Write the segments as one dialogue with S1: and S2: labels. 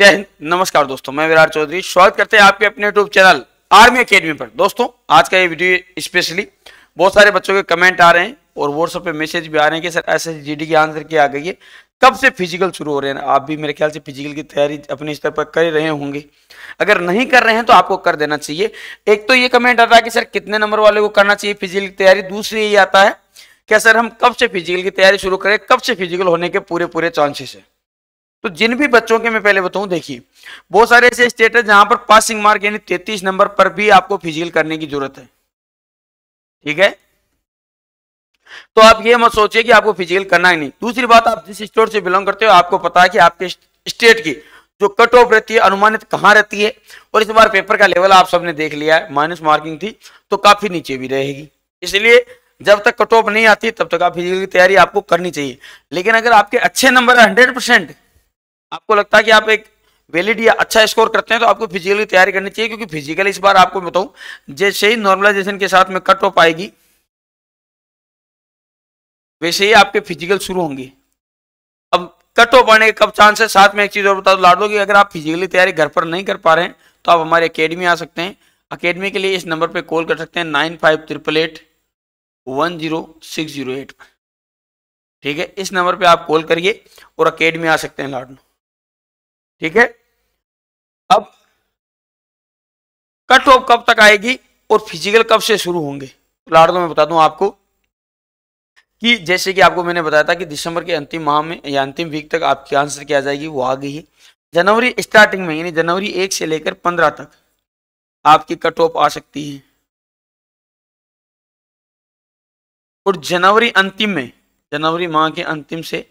S1: जय हिंद। नमस्कार दोस्तों, मैं विराट चौधरी। स्वागत करते हैं आपके अपने यूट्यूब चैनल आर्मी अकेडमी पर। दोस्तों, आज का ये वीडियो स्पेशली बहुत सारे बच्चों के कमेंट आ रहे हैं और व्हाट्सएप पे मैसेज भी आ रहे हैं कि sir S S G D की आंसर की आ गई है? कब से फ़िज़िकल शुरू हो रहे हैं? आप भी मेरे ख्याल से फ़िज़िकल की तैयारी अपने स्तर पर कर रहे होंगे। अगर नहीं कर रहे हैं तो आपको कर देना चाहिए। एक तो ये कमेंट आता है कि सर, कितने नंबर वाले को करना चाहिए फ़िज़िकल की तैयारी? दूसरी ये आता है क्या सर, हम कब से फ़िज़िकल की तैयारी शुरू करें? कब से फ़िज़िकल होने के पूरे पूरे चांसेस है? तो जिन भी बच्चों के मैं पहले बताऊँ, देखिए, बहुत सारे ऐसे स्टेट है जहाँ पर पासिंग मार्क यानी तैतीस नंबर पर भी आपको फ़िज़िकल करने की ज़रूरत है। ठीक है? तो आप ये मत सोचिए कि आपको फ़िज़िकल करना ही नहीं। दूसरी बात, आप जिस स्टेट से बिलोंग करते हो, आपको पता है कि आपके स्टेट की जो कट ऑफ़ रहती है, अनुमानित कहाँ रहती है, और इस बार पेपर का लेवल आप सबने देख लिया है माइनस मार्किंग थी तो काफ़ी नीचे भी रहेगी। इसलिए जब तक कट ऑफ़ नहीं आती, तब तक आप फ़िज़िकल की तैयारी आपको करनी चाहिए। लेकिन अगर आपके अच्छे नंबर है हंड्रेड परसेंट आपको लगता है कि आप एक वैलिड या अच्छा स्कोर करते हैं तो आपको फ़िज़िकल तैयारी करनी चाहिए, क्योंकि फ़िज़िकल इस बार आपको बताऊँ, जैसे ही नॉर्मलाइजेशन के साथ में कट ऑफ़ आएगी वैसे ही आपके फ़िज़िकल शुरू होंगे। अब कट ऑफ़ आने के कब चांस है, साथ में एक चीज़ और बता दो लाडो कि अगर आप फिजिकली तैयारी घर पर नहीं कर पा रहे हैं तो आप हमारे अकेडमी आ सकते हैं। अकेडमी के लिए इस नंबर पर कॉल कर सकते हैं nine five triple eight one zero six zero eight पर ठीक है, इस नंबर पे आप कॉल करिए और अकेडमी आ सकते हैं लाडनो ठीक है? अब कट ऑफ़ कब तक आएगी और फ़िज़िकल कब से शुरू होंगे? लाडनो में बता दूँ आपको कि जैसे कि आपको मैंने बताया था कि दिसंबर के अंतिम माह में या अंतिम वीक तक आपकी आंसर क्या आ जाएगी? वो आ गई है। जनवरी स्टार्टिंग में, यानी जनवरी एक से लेकर पंद्रह तक आपकी कट ऑफ़ आ सकती है। और जनवरी अंतिम में, जनवरी माह के अंतिम से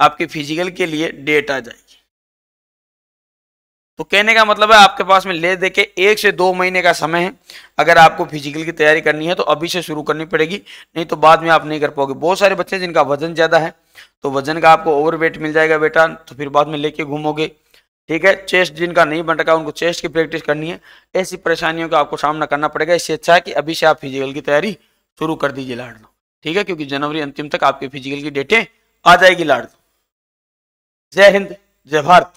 S1: आपके फ़िज़िकल के लिए डेट आ जाएगी। तो कहने का मतलब है आपके पास में ले दे के एक से दो महीने का समय है। अगर आपको फ़िज़िकल की तैयारी करनी है तो अभी से शुरू करनी पड़ेगी, नहीं तो बाद में आप नहीं कर पाओगे। बहुत सारे बच्चे जिनका वज़न ज़्यादा है तो वज़न का आपको ओवर वेट मिल जाएगा बेटा तो फिर बाद में लेके घूमोगे। ठीक है चेस्ट जिनका नहीं बन रखा, उनको चेस्ट की प्रैक्टिस करनी है। ऐसी परेशानियों का आपको सामना करना पड़ेगा। इससे अच्छा है कि अभी से आप फ़िज़िकल की तैयारी शुरू कर दीजिए लाडना ठीक है, क्योंकि जनवरी अंतिम तक आपके फ़िज़िकल की डेटें आ जाएगी लाड़ जय हिंद, जय भारत।